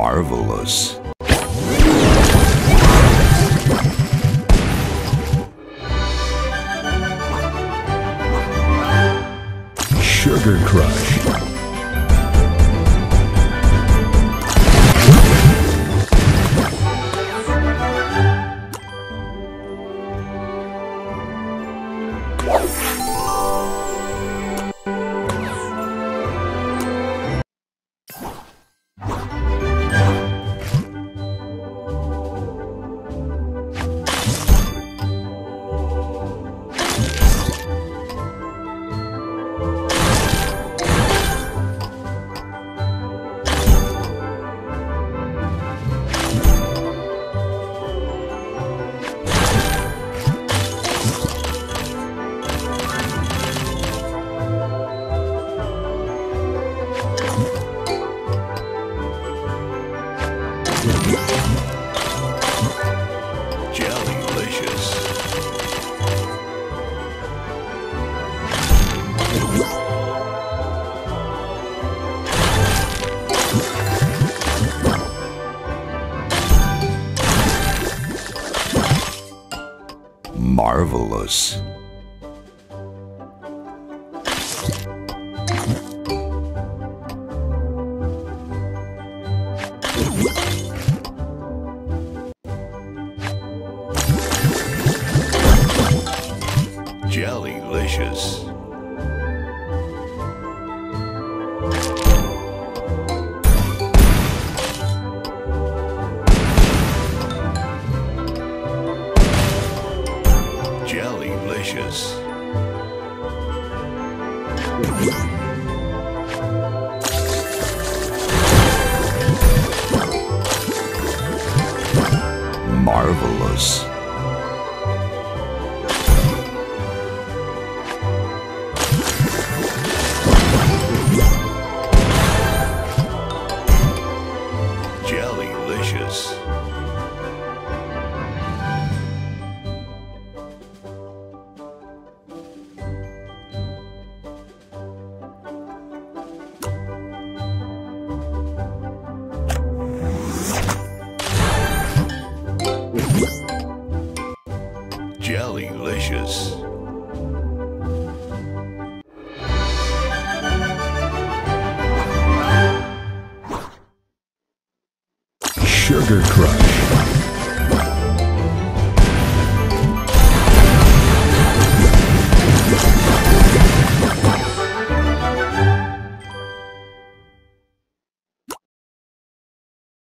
Marvelous. Sugar Crush. Jellylicious. Marvelous. Jellylicious. Marvelous. Jellylicious. Sugar Crush.